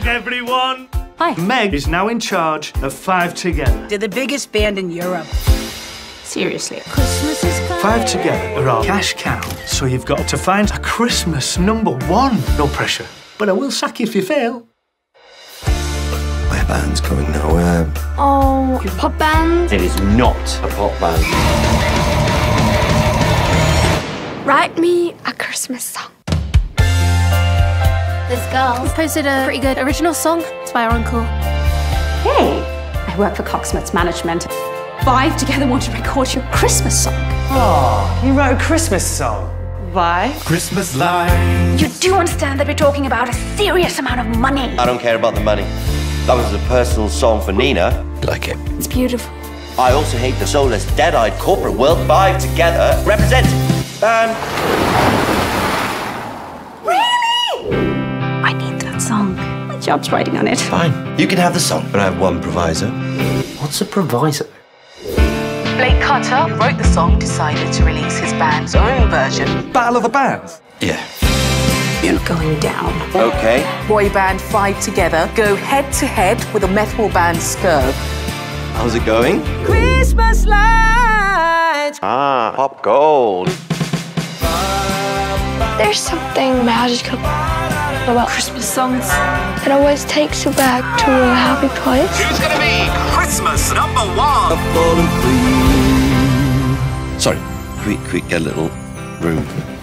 break, everyone. Hi. Meg is now in charge of Five Together. They're the biggest band in Europe. Seriously. Five Together are our cash cow, so you've got to find a Christmas number one. No pressure, but I will sack you if you fail. My band's coming now. Um, Oh, your pop band? It is not a pop band. Write me a Christmas song. This girl posted a pretty good original song. It's by our uncle. Hey, I work for Cocksmiths Management. Five together want to record your Christmas song. Oh, you wrote a Christmas song. Why? Christmas lights. You do understand that we're talking about a serious amount of money. I don't care about the money. That was a personal song for Nina. Like it. It's beautiful. I also hate the soulless, dead-eyed corporate world five together represent. Um, job's writing on it. Fine. You can have the song, but I have one proviso. What's a proviso? Blake Cutter, wrote the song, decided to release his band's own version. Battle of the Bands. Yeah. You're going down. okay. Boy band Five Together go head to head with a metal band Scurve. How's it going? Christmas lights. Ah, pop gold. There's something magical about Christmas songs. It always takes you back to a happy place. Who's gonna be Christmas number one? Sorry. Quick, quick, get a little room.